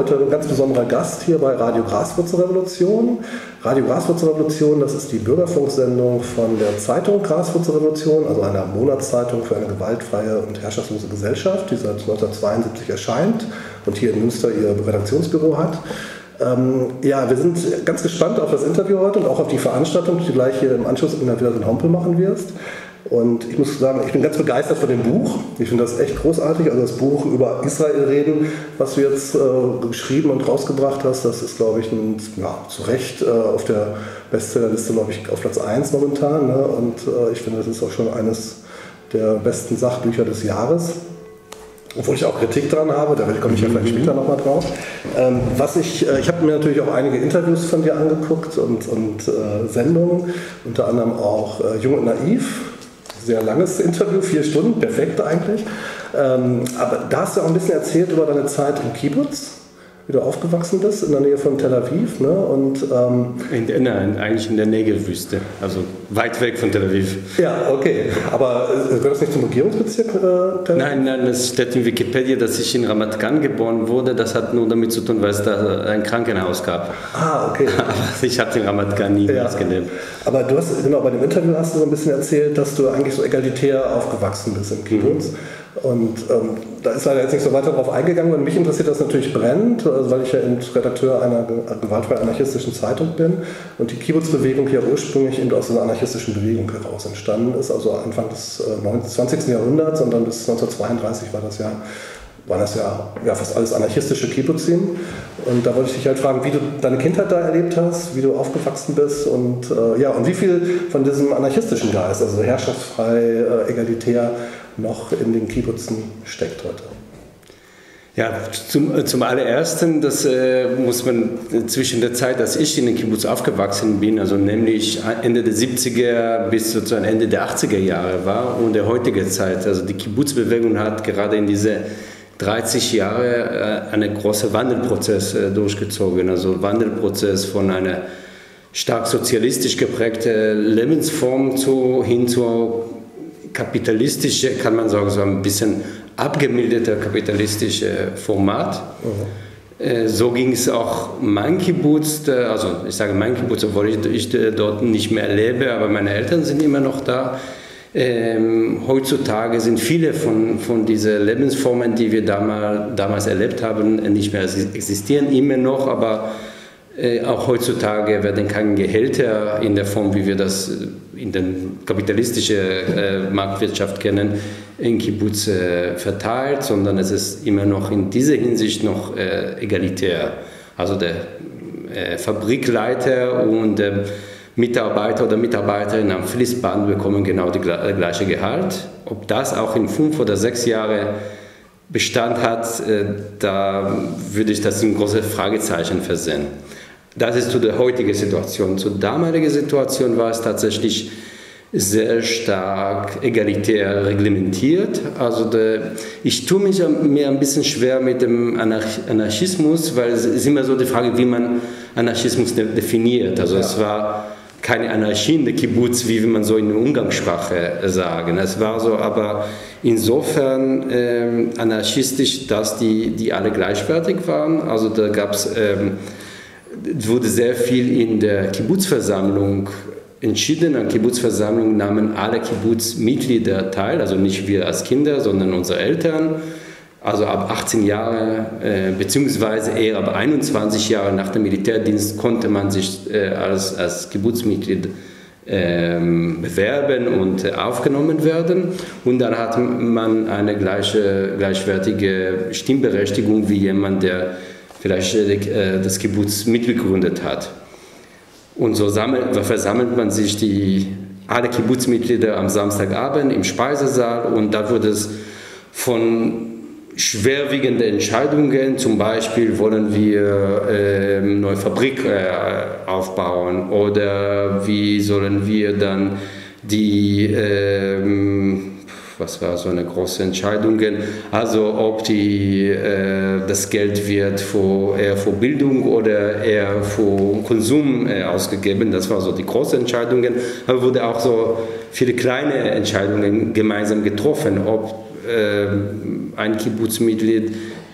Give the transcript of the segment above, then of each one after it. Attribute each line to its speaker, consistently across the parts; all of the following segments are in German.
Speaker 1: heute ein ganz besonderer Gast hier bei Radio Graswurzelrevolution. Radio Graswurzelrevolution, das ist die Bürgerfunksendung von der Zeitung Graswurzelrevolution, also einer Monatszeitung für eine gewaltfreie und herrschaftslose Gesellschaft, die seit 1972 erscheint und hier in Münster ihr Redaktionsbüro hat. Ähm, ja, wir sind ganz gespannt auf das Interview heute und auch auf die Veranstaltung, die du gleich hier im Anschluss in der in Hompel machen wirst. Und ich muss sagen, ich bin ganz begeistert von dem Buch. Ich finde das echt großartig. Also das Buch über Israel reden, was du jetzt äh, geschrieben und rausgebracht hast, das ist, glaube ich, ein, ja, zu Recht äh, auf der Bestsellerliste, glaube ich, auf Platz 1 momentan. Ne? Und äh, ich finde, das ist auch schon eines der besten Sachbücher des Jahres. Obwohl ich auch Kritik dran habe, da komme ich ja vielleicht später nochmal drauf. Ähm, was ich, äh, ich habe mir natürlich auch einige Interviews von dir angeguckt und, und äh, Sendungen, unter anderem auch äh, Jung und Naiv, sehr langes Interview, vier Stunden, perfekt eigentlich. Ähm, aber da hast du auch ein bisschen erzählt über deine Zeit im Kibbutz wie du aufgewachsen bist, in der Nähe von Tel Aviv. Ne? Und,
Speaker 2: ähm in, nein, eigentlich in der Negev-Wüste, also weit weg von Tel Aviv.
Speaker 1: Ja, okay. Aber äh, gehört das nicht zum Regierungsbezirk äh,
Speaker 2: Tel Aviv? Nein, nein, es steht in Wikipedia, dass ich in Ramat Gan geboren wurde. Das hat nur damit zu tun, weil es da ein Krankenhaus gab.
Speaker 1: Ah, okay.
Speaker 2: Aber ich habe in Ramat Gan nie ja. gelebt.
Speaker 1: Aber du hast, genau, bei dem Interview hast du so ein bisschen erzählt, dass du eigentlich so egalitär aufgewachsen bist im Kibbutz. Mhm. Und ähm, da ist leider jetzt nicht so weiter darauf eingegangen. Und mich interessiert das natürlich brennend, also weil ich ja Redakteur einer gewaltfrei anarchistischen Zeitung bin und die Kibbutz-Bewegung ja ursprünglich eben aus einer anarchistischen Bewegung heraus entstanden ist, also Anfang des äh, 20. Jahrhunderts und dann bis 1932 war das ja waren das ja, ja fast alles anarchistische Kibbutzim. Und da wollte ich dich halt fragen, wie du deine Kindheit da erlebt hast, wie du aufgewachsen bist und, äh, ja, und wie viel von diesem anarchistischen Geist, also herrschaftsfrei, äh, egalitär, noch in den Kibbutzen steckt heute.
Speaker 2: Ja, zum, äh, zum allerersten, das äh, muss man zwischen der Zeit, als ich in den Kibbutz aufgewachsen bin, also nämlich Ende der 70er bis sozusagen Ende der 80er Jahre war und der heutige Zeit. Also die Kibbutzbewegung hat gerade in diese 30 Jahre äh, einen großen Wandelprozess äh, durchgezogen. Also Wandelprozess von einer stark sozialistisch geprägten Lebensform zu, hin zur kapitalistische, kann man sagen, so ein bisschen abgemilderter kapitalistische Format. Mhm. So ging es auch mein Kibbutz, also ich sage mein Kibbutz, obwohl ich, ich dort nicht mehr lebe, aber meine Eltern sind immer noch da. Ähm, heutzutage sind viele von, von diesen Lebensformen, die wir damals, damals erlebt haben, nicht mehr existieren, immer noch, aber äh, auch heutzutage werden keine Gehälter in der Form, wie wir das äh, in der kapitalistischen äh, Marktwirtschaft kennen, in Kibbutz äh, verteilt, sondern es ist immer noch in dieser Hinsicht noch äh, egalitär. Also der Fabrikleiter und der Mitarbeiter oder Mitarbeiterin am Fließband bekommen genau das gleiche Gehalt. Ob das auch in fünf oder sechs Jahren Bestand hat, da würde ich das in große Fragezeichen versehen. Das ist zu der heutigen Situation. Zur damaligen Situation war es tatsächlich sehr stark egalitär reglementiert. Also der, ich tue mich mir ein bisschen schwer mit dem Anarchismus, weil es ist immer so die Frage, wie man Anarchismus definiert. Also ja. es war keine Anarchie in der Kibbutz, wie man so in der Umgangssprache sagen. Es war so aber insofern ähm, anarchistisch, dass die, die alle gleichwertig waren. Also da gab es ähm, wurde sehr viel in der Kibbutzversammlung entschieden. An Kibbutzversammlung nahmen alle Kibbutzmitglieder teil, also nicht wir als Kinder, sondern unsere Eltern. Also ab 18 Jahre, äh, beziehungsweise eher ab 21 Jahre nach dem Militärdienst konnte man sich äh, als, als Kibbutzmitglied ähm, bewerben und äh, aufgenommen werden. Und dann hat man eine gleiche, gleichwertige Stimmberechtigung wie jemand, der vielleicht äh, das Kibbutz mitgegründet hat. Und so sammelt, versammelt man sich die, alle Kibbutzmitglieder am Samstagabend im Speisesaal und da wird es von schwerwiegenden Entscheidungen, zum Beispiel wollen wir äh, eine neue Fabrik äh, aufbauen oder wie sollen wir dann die äh, was war so eine große Entscheidung. Also ob die, äh, das Geld wird für, eher für Bildung oder eher für Konsum äh, ausgegeben. Das waren so die großen Entscheidungen. Aber wurde auch so viele kleine Entscheidungen gemeinsam getroffen, ob äh, ein Kibbutzmitglied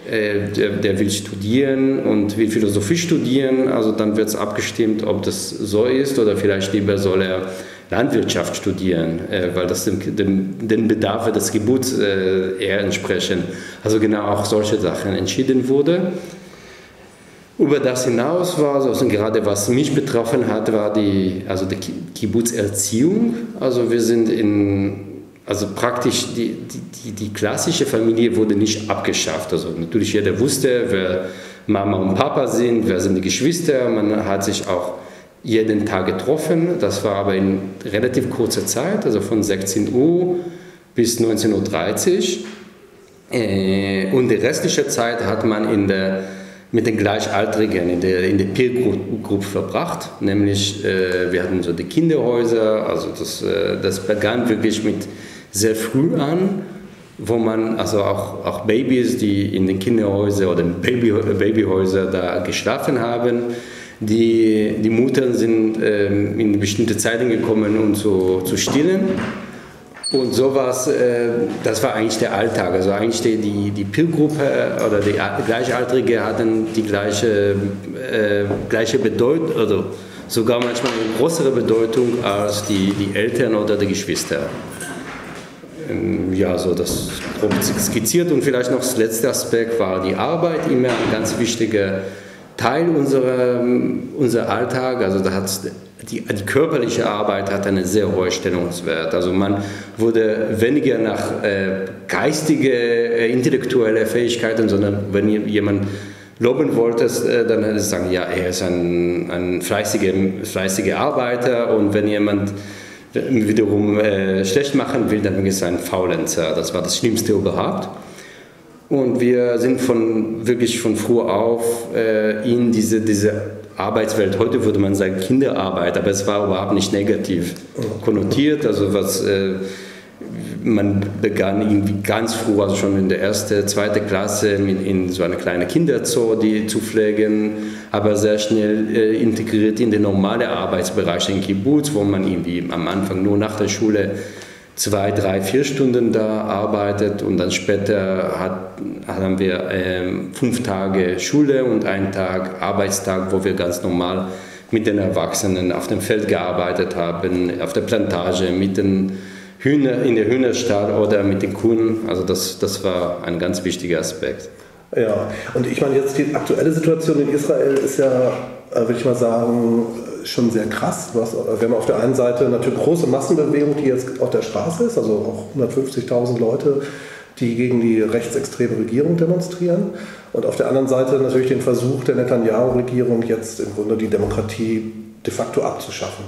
Speaker 2: äh, der, der, will studieren und will Philosophie studieren, also dann wird es abgestimmt, ob das so ist oder vielleicht lieber soll er Landwirtschaft studieren, äh, weil das dem, dem, den Bedarf des Gebiets äh, eher entsprechen. Also genau auch solche Sachen entschieden wurde. Über das hinaus war, also gerade was mich betroffen hat, war die, also die Kibbutz-Erziehung. Also wir sind in, also praktisch die, die, die klassische Familie wurde nicht abgeschafft. Also natürlich jeder wusste, wer Mama und Papa sind, wer sind die Geschwister. Man hat sich auch jeden Tag getroffen. Das war aber in relativ kurzer Zeit, also von 16 Uhr bis 19.30 Uhr. Äh, und die restliche Zeit hat man in der, mit den Gleichaltrigen in der, in der Peer Group verbracht. Nämlich, äh, wir hatten so die Kinderhäuser, also das, äh, das begann wirklich mit sehr früh an wo man also auch, auch Babys, die in den Kinderhäusern oder Baby, Babyhäusern da geschlafen haben, die, die Mutter sind ähm, in bestimmte Zeiten gekommen, um zu, zu stillen. Und sowas, äh, das war eigentlich der Alltag. Also eigentlich die, die, die Peer-Gruppe oder die Gleichaltrige hatten die gleiche, äh, gleiche Bedeutung, also sogar manchmal eine größere Bedeutung als die, die Eltern oder die Geschwister. Ähm, ja, so das skizziert. Und vielleicht noch das letzte Aspekt war die Arbeit, immer ein ganz wichtiger Teil unserer, unser Alltag, also da hat die, die, körperliche Arbeit hat einen sehr hohen Stellungswert. Also man wurde weniger nach äh, geistige, äh, intellektuelle Fähigkeiten, sondern wenn jemand loben wollte, äh, dann hätte es sagen, ja, er ist ein, ein fleißiger, fleißiger Arbeiter und wenn jemand wiederum äh, schlecht machen will, dann ist er ein Faulenzer. Das war das Schlimmste überhaupt. Und wir sind von, wirklich von früh auf äh, in diese, diese Arbeitswelt, heute würde man sagen Kinderarbeit, aber es war überhaupt nicht negativ konnotiert. Also was, äh, man begann irgendwie ganz früh, also schon in der ersten, zweiten Klasse, in, in so eine kleine Kinderzoo die zu pflegen, aber sehr schnell äh, integriert in den normalen Arbeitsbereich in Kibbutz, wo man irgendwie am Anfang nur nach der Schule zwei, drei, vier Stunden da arbeitet und dann später hat, haben wir ähm, fünf Tage Schule und einen Tag Arbeitstag, wo wir ganz normal mit den Erwachsenen auf dem Feld gearbeitet haben, auf der Plantage, mit den Hühner, in der Hühnerstall oder mit den Kunden. Also das, das war ein ganz wichtiger Aspekt.
Speaker 1: Ja, und ich meine jetzt die aktuelle Situation in Israel ist ja, äh, würde ich mal sagen, schon sehr krass. Was, wir haben auf der einen Seite natürlich große Massenbewegung, die jetzt auf der Straße ist, also auch 150.000 Leute, die gegen die rechtsextreme Regierung demonstrieren. Und auf der anderen Seite natürlich den Versuch der Netanyahu-Regierung, jetzt im Grunde die Demokratie de facto abzuschaffen.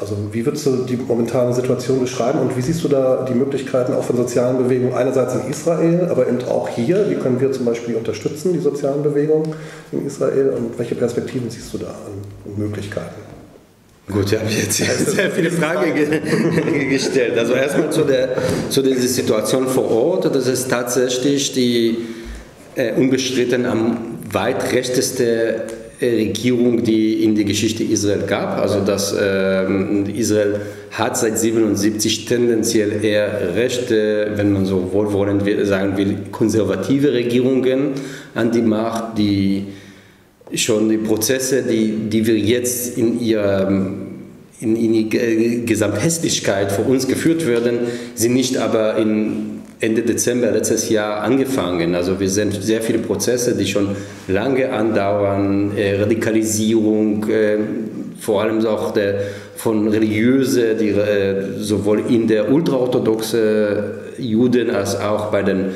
Speaker 1: Also wie würdest du die momentane Situation beschreiben und wie siehst du da die Möglichkeiten auch von sozialen Bewegungen einerseits in Israel, aber eben auch hier? Wie können wir zum Beispiel unterstützen, die sozialen Bewegungen in Israel und welche Perspektiven siehst du da an Möglichkeiten?
Speaker 2: Gut, ja, habe ich jetzt sehr viele Fragen gestellt. Also erstmal zu der, zu der Situation vor Ort. Das ist tatsächlich die äh, unbestritten am weit rechteste äh, Regierung, die in der Geschichte Israel gab. Also dass ähm, Israel hat seit 77 tendenziell eher rechte, wenn man so wohlwollend sagen will, konservative Regierungen an die Macht, die schon die Prozesse, die, die wir jetzt in ihrer in, in die Gesamthässlichkeit vor uns geführt werden, sind nicht aber in Ende Dezember letztes Jahr angefangen. Also wir sehen sehr viele Prozesse, die schon lange andauern, äh, Radikalisierung, äh, vor allem auch der, von religiöse, die äh, sowohl in der ultraorthodoxe Juden als auch bei den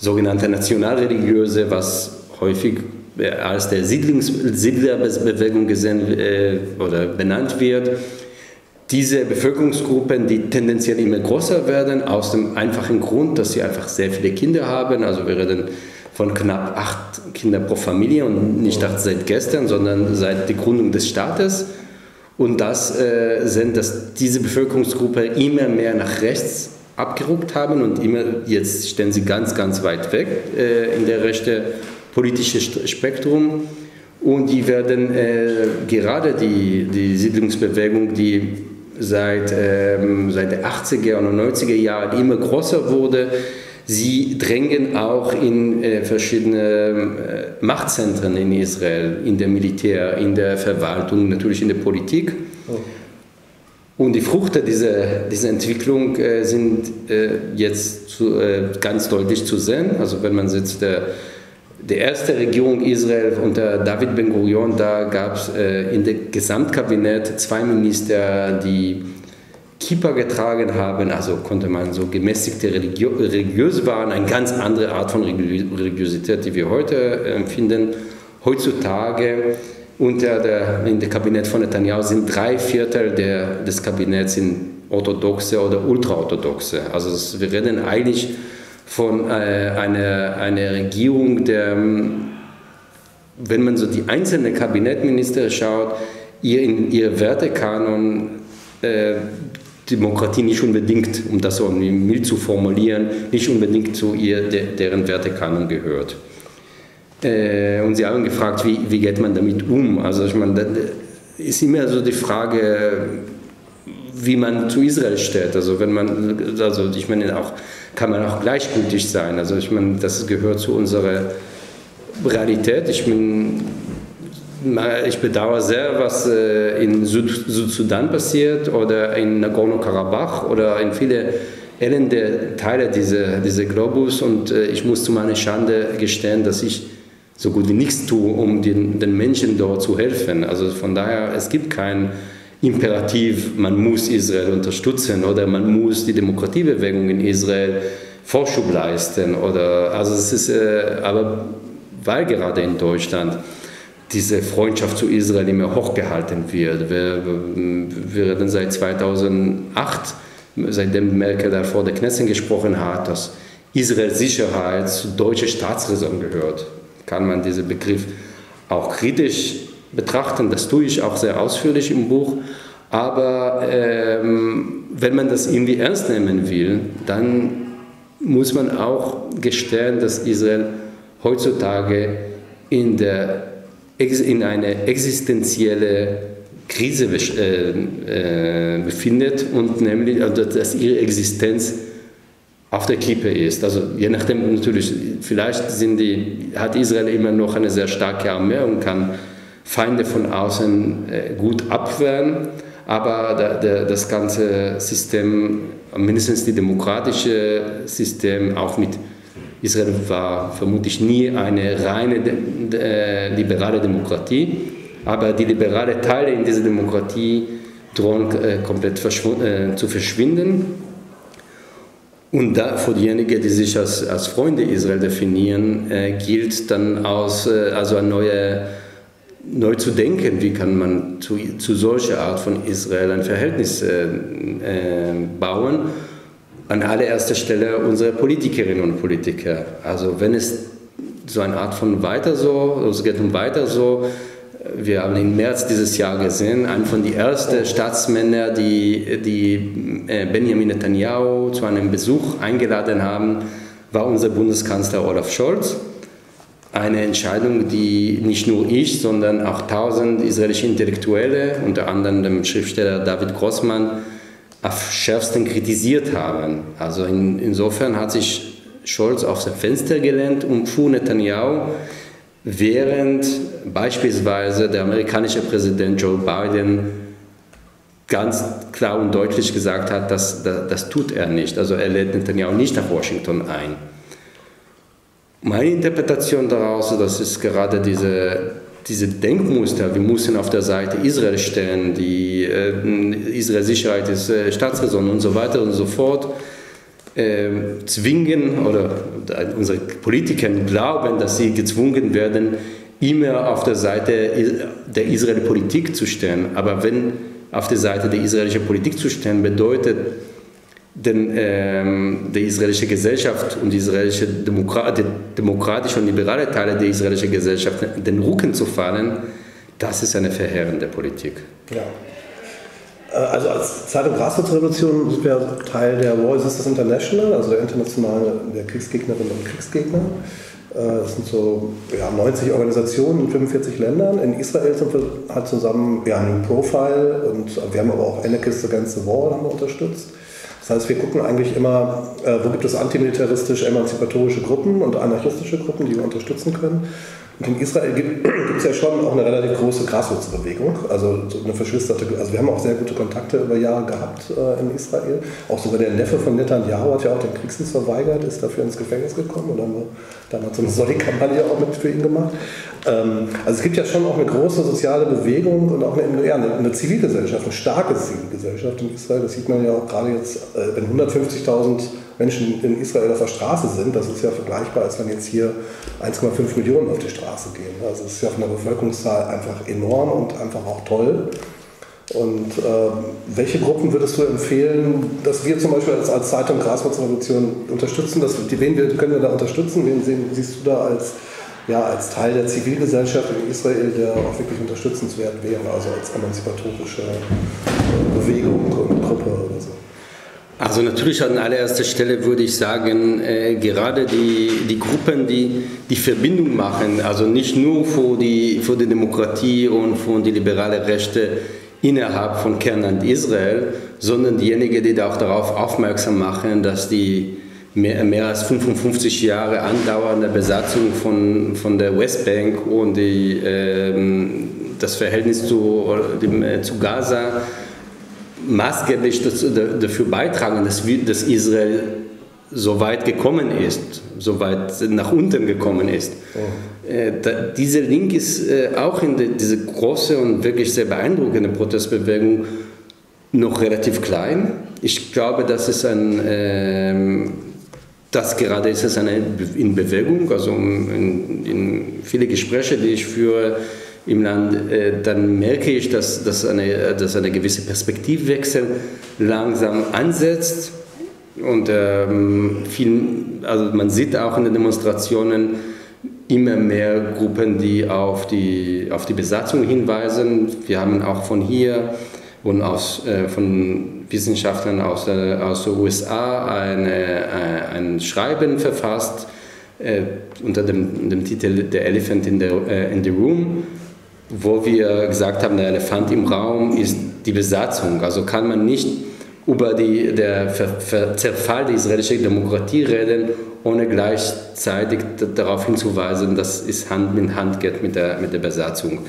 Speaker 2: sogenannten nationalreligiöse, was häufig als der Siedlings Siedlerbewegung gesehen äh, oder benannt wird. Diese Bevölkerungsgruppen, die tendenziell immer größer werden, aus dem einfachen Grund, dass sie einfach sehr viele Kinder haben. Also wir reden von knapp acht Kindern pro Familie und nicht acht seit gestern, sondern seit der Gründung des Staates. Und das äh, sind, dass diese Bevölkerungsgruppe immer mehr nach rechts abgerückt haben und immer jetzt stehen sie ganz, ganz weit weg äh, in der rechten politische Spektrum. Und die werden äh, gerade die, die Siedlungsbewegung, die seit, ähm, seit den 80er und 90er Jahren immer größer wurde, sie drängen auch in äh, verschiedene äh, Machtzentren in Israel, in der Militär, in der Verwaltung, natürlich in der Politik. Oh. Und die Früchte dieser, dieser Entwicklung äh, sind äh, jetzt zu, äh, ganz deutlich zu sehen. Also wenn man jetzt der die erste Regierung Israel unter David Ben-Gurion, da gab es äh, in dem Gesamtkabinett zwei Minister, die Kippa getragen haben, also konnte man so gemäßigte Religio religiös waren, eine ganz andere Art von Religiosität, die wir heute äh, empfinden. Heutzutage unter der, in dem Kabinett von Netanyahu sind drei Viertel der, des Kabinetts sind orthodoxe oder ultraorthodoxe. Also wir reden eigentlich von äh, einer, einer Regierung, der, wenn man so die einzelnen Kabinettminister schaut, ihr in ihr Wertekanon äh, Demokratie nicht unbedingt, um das so mild zu formulieren, nicht unbedingt zu ihr, de, deren Wertekanon gehört. Äh, und sie haben gefragt, wie, wie geht man damit um? Also ich meine, das ist immer so die Frage, wie man zu Israel steht. Also wenn man, also ich meine auch kann man auch gleichgültig sein. Also ich meine, das gehört zu unserer Realität. Ich bin ich bedauere sehr, was äh, in Südsudan passiert oder in Nagorno-Karabach oder in viele elende Teile dieser, dieser Globus und äh, ich muss zu meiner Schande gestehen, dass ich so gut wie nichts tue, um den, den Menschen dort zu helfen. Also von daher, es gibt kein Imperativ, man muss Israel unterstützen oder man muss die Demokratiebewegung in Israel Vorschub leisten. Oder, also es ist, äh, aber weil gerade in Deutschland diese Freundschaft zu Israel immer hochgehalten wird. Wir, wir reden seit 2008, seitdem Merkel da vor der Knesset gesprochen hat, dass Israels Sicherheit zu deutscher Staatsräson gehört. Kann man diesen Begriff auch kritisch betrachten. Das tue ich auch sehr ausführlich im Buch. Aber ähm, wenn man das irgendwie ernst nehmen will, dann muss man auch gestehen, dass Israel heutzutage in, der, in eine existenzielle Krise äh, äh, befindet und nämlich, also dass ihre Existenz auf der Kippe ist. Also je nachdem natürlich, vielleicht sind die, hat Israel immer noch eine sehr starke Armee und kann Feinde von außen äh, gut abwehren, aber das ganze System, mindestens die demokratische System, auch mit Israel war vermutlich nie eine reine äh, liberale Demokratie, aber die liberale Teile in dieser Demokratie drohen äh, komplett zu verschwinden. Und da für diejenigen, die sich als, als Freunde Israel definieren, äh, gilt dann aus, äh, also eine neue neu zu denken, wie kann man zu, zu solcher Art von Israel ein Verhältnis äh, äh, bauen. An allererster Stelle unsere Politikerinnen und Politiker. Also wenn es so eine Art von weiter so, es geht um weiter so, wir haben im März dieses Jahr gesehen, einen von den ersten Staatsmännern, die, die äh, Benjamin Netanyahu zu einem Besuch eingeladen haben, war unser Bundeskanzler Olaf Scholz eine Entscheidung, die nicht nur ich, sondern auch tausend israelische Intellektuelle, unter anderem dem Schriftsteller David Grossmann, auf schärfsten kritisiert haben. Also in, insofern hat sich Scholz auf das Fenster gelehnt und fuhr Netanyahu, während beispielsweise der amerikanische Präsident Joe Biden ganz klar und deutlich gesagt hat, dass, das, das tut er nicht. Also er lädt Netanyahu nicht nach Washington ein. Meine Interpretation daraus, das ist gerade diese, diese Denkmuster, wir müssen auf der Seite Israel stellen, die äh, Israels Sicherheit ist äh, Staatsräson und so weiter und so fort, äh, zwingen oder unsere Politiker glauben, dass sie gezwungen werden, immer auf der Seite der israelischen Politik zu stehen. Aber wenn auf der Seite der israelischen Politik zu stehen bedeutet, denn ähm, die israelische Gesellschaft und die israelische Demokrat, die demokratische und liberale Teile der israelischen Gesellschaft den Rücken zu fallen, das ist eine verheerende Politik.
Speaker 1: Ja. Äh, also als Zeitung Graswurzelrevolution sind wir Teil der War Sisters International, also der internationalen der Kriegsgegnerinnen und Kriegsgegner. Äh, es sind so ja, 90 Organisationen in 45 Ländern. In Israel sind wir halt zusammen ja, New Profile und wir haben aber auch Anarchist Against the Wall haben wir unterstützt. Das heißt, wir gucken eigentlich immer, äh, wo gibt es antimilitaristische, emanzipatorische Gruppen und anarchistische Gruppen, die wir unterstützen können. In Israel gibt es ja schon auch eine relativ große Graswurzbewegung, also eine verschwisterte, also wir haben auch sehr gute Kontakte über Jahre gehabt äh, in Israel. Auch sogar der Neffe von Netanyahu hat ja auch den Kriegsdienst verweigert, ist dafür ins Gefängnis gekommen und haben wir damals eine Solly-Kampagne auch mit für ihn gemacht. Ähm, also es gibt ja schon auch eine große soziale Bewegung und auch eine, ja, eine, eine Zivilgesellschaft, eine starke Zivilgesellschaft in Israel. Das sieht man ja auch gerade jetzt, äh, wenn 150.000 Menschen in Israel auf der Straße sind, das ist ja vergleichbar, als wenn jetzt hier 1,5 Millionen auf die Straße gehen. Also es ist ja von der Bevölkerungszahl einfach enorm und einfach auch toll. Und äh, welche Gruppen würdest du empfehlen, dass wir zum Beispiel als, als Zeitung Graswurzrevolution unterstützen? Dass, die, wen wir, können wir da unterstützen? Wen sehen, siehst du da als, ja, als Teil der Zivilgesellschaft in Israel, der auch wirklich unterstützenswert wäre, also als emanzipatorische Bewegung und Gruppe oder so?
Speaker 2: Also natürlich an allererster Stelle würde ich sagen, äh, gerade die, die Gruppen, die die Verbindung machen, also nicht nur für die, für die Demokratie und für die liberale Rechte innerhalb von Kernland Israel, sondern diejenigen, die auch darauf aufmerksam machen, dass die mehr, mehr als 55 Jahre andauernde Besatzung von, von der Westbank und die, äh, das Verhältnis zu, dem, äh, zu Gaza maßgeblich dafür beitragen, dass, dass Israel so weit gekommen ist, so weit nach unten gekommen ist. Oh. Äh, da, dieser Link ist äh, auch in die, diese große und wirklich sehr beeindruckende Protestbewegung noch relativ klein. Ich glaube, das ist ein, äh, das gerade ist es eine in Bewegung, also in, in viele Gespräche, die ich führe, im Land, äh, dann merke ich, dass, dass, eine, dass eine gewisse Perspektivwechsel langsam ansetzt. Und ähm, viel, also man sieht auch in den Demonstrationen immer mehr Gruppen, die auf die, auf die Besatzung hinweisen. Wir haben auch von hier und aus, äh, von Wissenschaftlern aus, äh, aus den USA eine, äh, ein Schreiben verfasst äh, unter dem, dem Titel The Elephant in the, in the Room wo wir gesagt haben, der Elefant im Raum ist die Besatzung. Also kann man nicht über die, der Ver Ver Zerfall der israelischen Demokratie reden, ohne gleichzeitig darauf hinzuweisen, dass es Hand in Hand geht mit der, mit der Besatzung.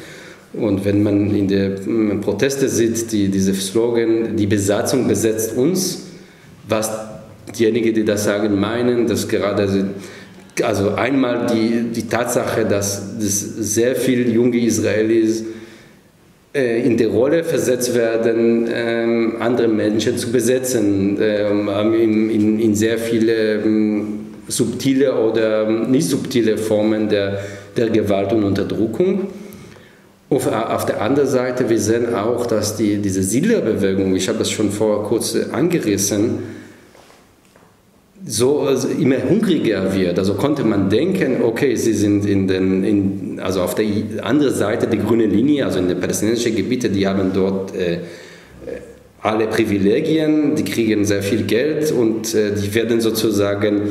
Speaker 2: Und wenn man in den Proteste sieht, die, diese Slogan, die Besatzung besetzt uns, was diejenigen, die das sagen, meinen, dass gerade also einmal die, die Tatsache, dass, dass sehr viele junge Israelis äh, in die Rolle versetzt werden, ähm, andere Menschen zu besetzen, ähm, in, in, in, sehr viele ähm, subtile oder nicht subtile Formen der, der Gewalt und Unterdrückung. Auf, auf der anderen Seite, wir sehen auch, dass die, diese Siedlerbewegung, ich habe das schon vor kurz angerissen, so also immer hungriger wird. Also konnte man denken, okay, sie sind in den, in, also auf der anderen Seite der grünen Linie, also in den palästinensischen Gebieten, die haben dort äh, alle Privilegien, die kriegen sehr viel Geld und äh, die werden sozusagen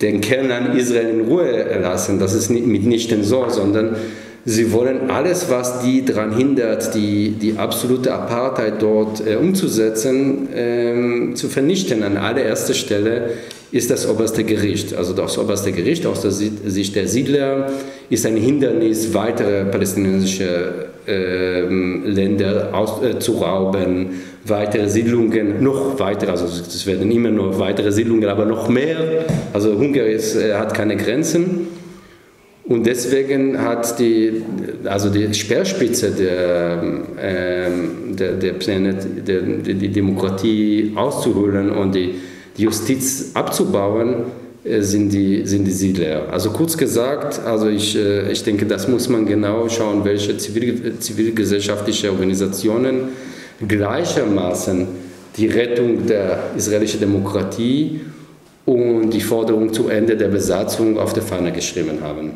Speaker 2: den Kern an Israel in Ruhe lassen. Das ist nicht, mitnichten so, sondern sie wollen alles, was die daran hindert, die, die absolute Apartheid dort äh, umzusetzen, ähm, zu vernichten. An allererster Stelle ist das oberste Gericht. Also das oberste Gericht aus der Sicht der Siedler ist ein Hindernis, weitere palästinensische äh, Länder aus, äh, zu rauben, weitere Siedlungen, noch weitere, also es werden immer nur weitere Siedlungen, aber noch mehr. Also Hunger ist, äh, hat keine Grenzen. Und deswegen hat die, also die Speerspitze der, äh, der, der Pläne, der, die Demokratie auszuholen und die die Justiz abzubauen, äh, sind die, sind die Siedler. Also kurz gesagt, also ich, äh, ich denke, das muss man genau schauen, welche zivil, zivilgesellschaftliche Organisationen gleichermaßen die Rettung der israelischen Demokratie und die Forderung zu Ende der Besatzung auf der Fahne geschrieben haben.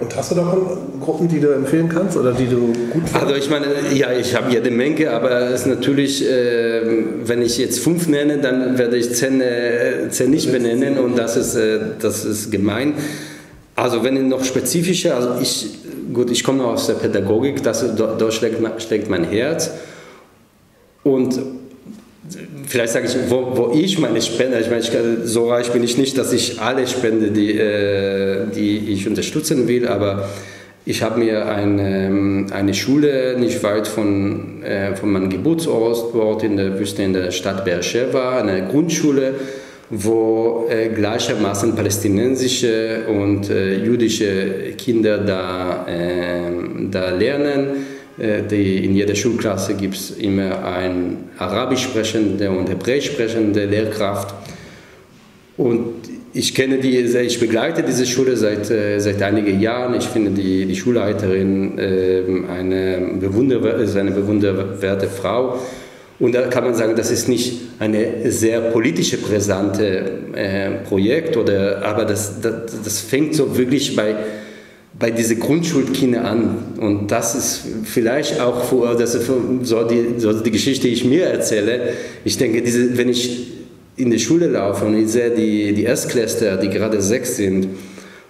Speaker 1: Und hast du da Gruppen, die du empfehlen kannst oder die du gut
Speaker 2: findest? Also ich meine, ja, ich habe jede Menge, aber es ist natürlich, äh, wenn ich jetzt fünf nenne, dann werde ich zehn, äh, zehn nicht benennen und das ist, äh, das ist gemein. Also wenn noch spezifischer, also ich, gut, ich komme aus der Pädagogik, das, da, da schlägt, schlägt mein Herz. Und vielleicht sage ich, wo, wo, ich meine Spende, ich meine, ich, so reich bin ich nicht, dass ich alle spende, die, äh, die ich unterstützen will, aber ich habe mir eine, eine Schule nicht weit von, äh, von meinem Geburtsort in der Wüste in der Stadt Beersheba, eine Grundschule, wo äh, gleichermaßen palästinensische und äh, jüdische Kinder da, ähm, da lernen die, in jeder Schulklasse gibt es immer eine arabisch sprechende und hebräisch sprechende Lehrkraft. Und ich kenne die, ich begleite diese Schule seit, äh, seit einigen Jahren. Ich finde die, die Schulleiterin ähm, eine, bewunder, ist eine bewunderwerte Frau. Und da kann man sagen, das ist nicht eine sehr politische brisante äh, Projekt, oder, aber das, das, das fängt so wirklich bei bei diesen Grundschulkindern an. Und das ist vielleicht auch für, das ist so, die, so die Geschichte, die ich mir erzähle. Ich denke, diese, wenn ich in die Schule laufe und ich sehe die, die Erstklässler, die gerade sechs sind,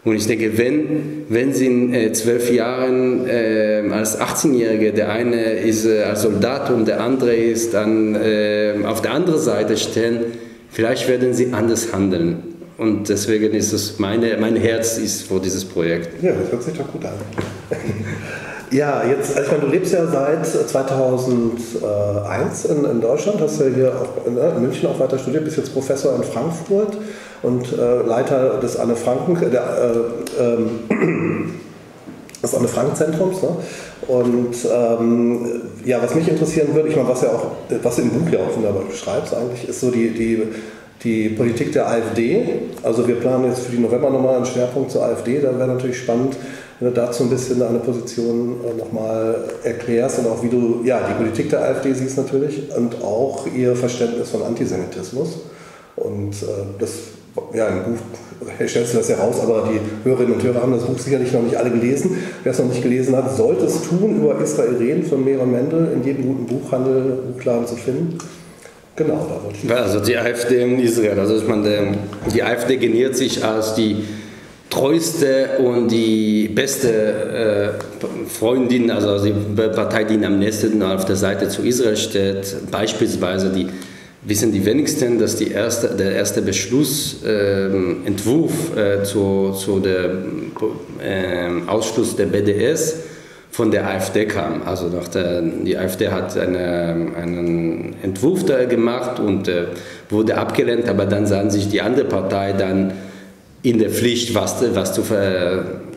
Speaker 2: und ich denke, wenn, wenn sie in äh, zwölf Jahren äh, als 18-Jährige, der eine ist äh, als Soldat und der andere ist dann äh, auf der anderen Seite stehen, vielleicht werden sie anders handeln. Und deswegen ist es meine, mein Herz ist vor dieses Projekt.
Speaker 1: Ja, das hört sich doch gut an. ja, jetzt, also ich meine, du lebst ja seit 2001 in, in Deutschland, hast ja hier in, in München auch weiter studiert, bist jetzt Professor in Frankfurt und äh, Leiter des Anne Franken, der, äh, ähm, des Anne Frank Zentrums. Ne? Und ähm, ja, was mich interessieren würde, ich meine, was ja auch, was du im Buch ja auch wunderbar beschreibst eigentlich, ist so die, die die Politik der AfD. Also wir planen jetzt für die November nochmal einen Schwerpunkt zur AfD. Da wäre natürlich spannend, wenn du dazu ein bisschen deine Position äh, nochmal erklärst und auch wie du ja, die Politik der AfD siehst natürlich und auch ihr Verständnis von Antisemitismus. Und äh, das, ja, im Buch stellst du das ja raus, aber die Hörerinnen und Hörer haben das Buch sicherlich noch nicht alle gelesen. Wer es noch nicht gelesen hat, sollte es tun, über Israel reden von Meron Mendel in jedem guten Buchhandel, Buchladen zu finden.
Speaker 2: Genau, da wollte ich. Also die AfD in Israel, also ich meine, die AfD geniert sich als die treueste und die beste äh, Freundin, also die Partei, die am nächsten auf der Seite zu Israel steht. Beispielsweise die wissen die wenigsten, dass die erste, der erste Beschlussentwurf ähm, äh, zu, zu der äh, Ausschluss der BDS von der AfD kam. Also der, die AfD hat eine, einen Entwurf da gemacht und äh, wurde abgelehnt, aber dann sahen sich die andere Partei dann in der Pflicht, was, was, zu,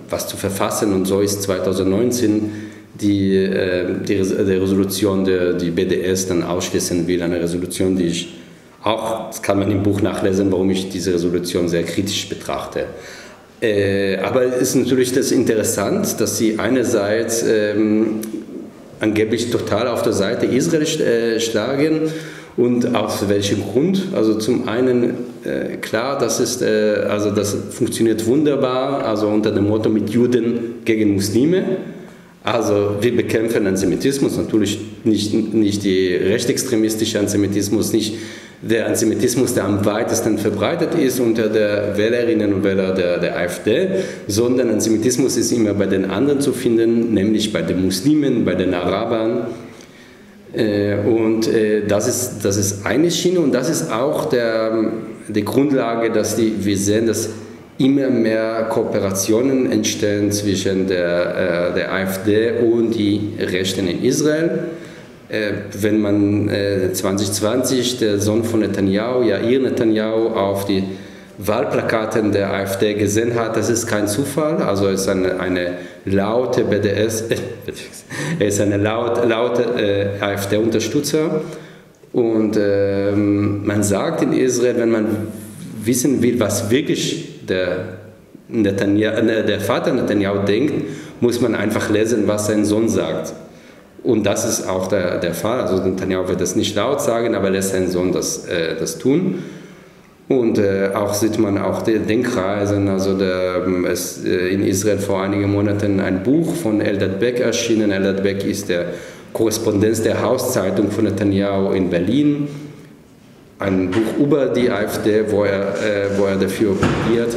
Speaker 2: was zu verfassen und so ist 2019 die, äh, die, die Resolution, der die BDS dann ausschließen will, eine Resolution, die ich auch, das kann man im Buch nachlesen, warum ich diese Resolution sehr kritisch betrachte. Äh, aber ist natürlich das interessant, dass sie einerseits ähm, angeblich total auf der Seite Israel äh, schlagen und aus welchem Grund? Also zum einen äh, klar, das ist äh, also das funktioniert wunderbar, also unter dem Motto mit Juden gegen Muslime. Also wir bekämpfen Antisemitismus, natürlich nicht, nicht die rechtsextremistische Antisemitismus, nicht der Antisemitismus, der am weitesten verbreitet ist unter der Wählerinnen und Wähler der, der AfD, sondern Antisemitismus ist immer bei den anderen zu finden, nämlich bei den Muslimen, bei den Arabern. Äh, und äh, das ist, das ist eine Schiene und das ist auch der, die Grundlage, dass die, wir sehen, dass immer mehr Kooperationen entstehen zwischen der, äh, der AfD und die Rechten in Israel. Äh, wenn man äh, 2020 der Sohn von Netanyahu, Yair Netanyahu, auf die Wahlplakaten der AfD gesehen hat, das ist kein Zufall, also es ist eine, eine laute BDS, äh, er ist eine laut, laute äh, AfD-Unterstützer und ähm, man sagt in Israel, wenn man wissen will, was wirklich der, Netanyahu, äh, der Vater Netanyahu denkt, muss man einfach lesen, was sein Sohn sagt. Und das ist auch der, der Fall. Also Netanyahu wird das nicht laut sagen, aber lässt seinen Sohn das, äh, das tun. Und äh, auch sieht man auch die Denkreisen, also der, es äh, in Israel vor einigen Monaten ein Buch von Eldad Beck erschienen. Eldad Beck ist der Korrespondenz der Hauszeitung von Netanyahu in Berlin. Ein Buch über die AfD, wo er, äh, wo er dafür plädiert,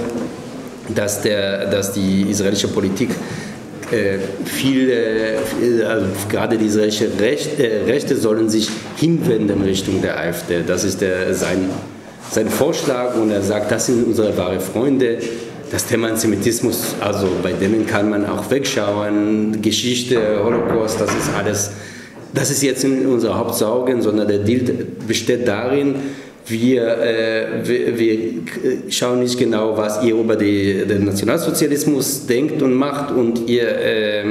Speaker 2: dass, dass die israelische Politik viele, also gerade die israelische Recht, äh, Rechte sollen sich hinwenden Richtung der AfD. Das ist der, sein, sein Vorschlag und er sagt, das sind unsere wahren Freunde. Das Thema Antisemitismus, also bei denen kann man auch wegschauen. Geschichte, Holocaust, das ist alles, das ist jetzt in unserer Hauptsorgen, sondern der Deal besteht darin, wir, äh, wir, wir, schauen nicht genau, was ihr über die, den Nationalsozialismus denkt und macht und ihr, äh,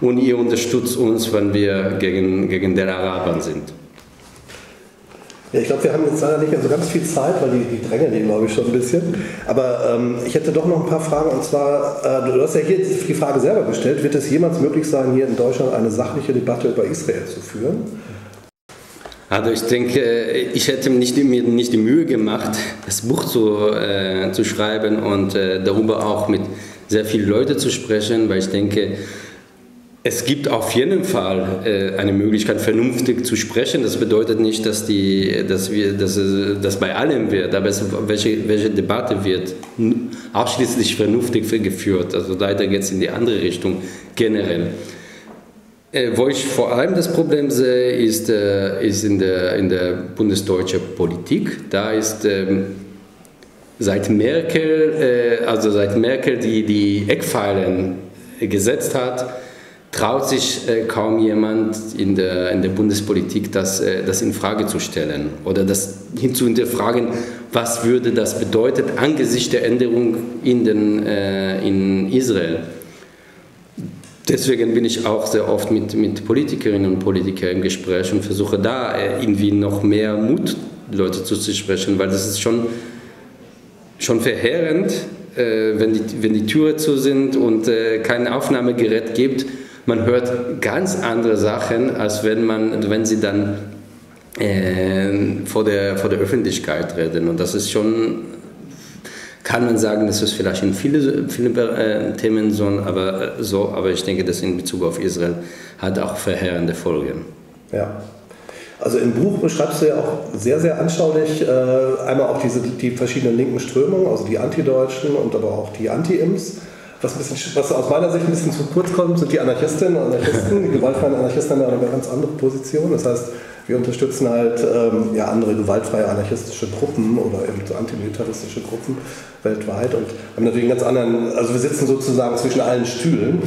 Speaker 2: und ihr unterstützt uns, wenn wir gegen, gegen den Arabern sind.
Speaker 1: Ja, ich glaube, wir haben jetzt leider nicht mehr so ganz viel Zeit, weil die, die drängen die, glaube ich, schon ein bisschen. Aber ähm, ich hätte doch noch ein paar Fragen. Und zwar, äh, du hast ja hier die Frage selber gestellt, wird es jemals möglich sein, hier in Deutschland eine sachliche Debatte über Israel zu führen?
Speaker 2: Also ich denke, ich hätte mir nicht, die Mühe gemacht, das Buch zu, äh, zu schreiben und äh, darüber auch mit sehr vielen Leuten zu sprechen, weil ich denke, es gibt auf jeden Fall äh, eine Möglichkeit, vernünftig zu sprechen. Das bedeutet nicht, dass, die, dass, wir, dass das bei allem wird, aber es, welche, welche Debatte wird ausschließlich vernünftig geführt. Also leider geht es in die andere Richtung generell. Äh, wo ich vor allem das Problem sehe, ist, äh, ist in, der, in der bundesdeutschen Politik. Da ist ähm, seit Merkel, äh, also seit Merkel die, die Eckpfeilen gesetzt hat, traut sich kaum jemand in der, in der Bundespolitik, das, das in Frage zu stellen oder das hinzu hinterfragen, was würde das bedeuten angesichts der Änderung in, den, in Israel. Deswegen bin ich auch sehr oft mit, mit Politikerinnen und Politikern im Gespräch und versuche da äh, irgendwie noch mehr Mut Leute zuzusprechen, weil das ist schon, schon verheerend, äh, wenn, die, wenn die Türen zu sind und äh, kein Aufnahmegerät gibt. Man hört ganz andere Sachen, als wenn, man, wenn sie dann äh, vor, der, vor der Öffentlichkeit reden. Und das ist schon kann man sagen, dass es vielleicht in vielen viele äh, Themen so aber, äh, so, aber ich denke, dass in Bezug auf Israel hat auch verheerende Folgen.
Speaker 1: Ja. Also im Buch beschreibst du ja auch sehr, sehr anschaulich äh, einmal auch diese, die verschiedenen linken Strömungen, also die Antideutschen und aber auch die Anti-Ims. Was, was aus meiner Sicht ein bisschen zu kurz kommt, sind die Anarchistinnen und Anarchisten. Die gewaltfreien Anarchisten haben eine ganz andere Position. Das heißt, wir unterstützen halt ähm, ja, andere gewaltfreie anarchistische Gruppen oder eben so antimilitaristische Gruppen weltweit und haben natürlich einen ganz anderen, also wir sitzen sozusagen zwischen allen Stühlen.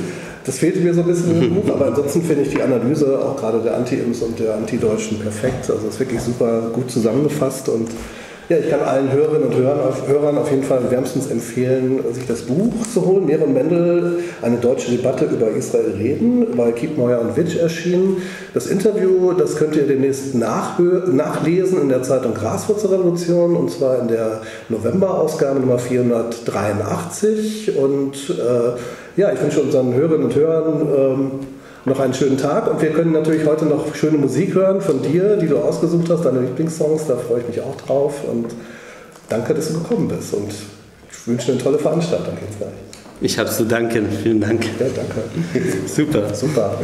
Speaker 1: Das fehlte mir so ein bisschen im Buch, aber ansonsten finde ich die Analyse auch gerade der Anti-Ims und der Anti-Deutschen perfekt. Also es ist wirklich super gut zusammengefasst und ja, ich kann allen Hörerinnen und Hörern auf jeden Fall wärmstens empfehlen, sich das Buch zu holen. Und Mendel, eine deutsche Debatte über Israel reden, bei Kiepmeuer und Witsch erschienen. Das Interview, das könnt ihr demnächst nachlesen in der Zeitung Graswurzelrevolution und zwar in der Novemberausgabe Nummer 483. Und äh, ja, ich wünsche unseren Hörerinnen und Hörern ähm, noch einen schönen Tag und wir können natürlich heute noch schöne Musik hören von dir, die du ausgesucht hast, deine Lieblingssongs, da freue ich mich auch drauf und danke, dass du gekommen bist und ich wünsche eine tolle Veranstaltung jetzt gleich.
Speaker 2: Ich habe zu danken, vielen Dank.
Speaker 1: Ja, danke.
Speaker 2: Super.
Speaker 1: Super.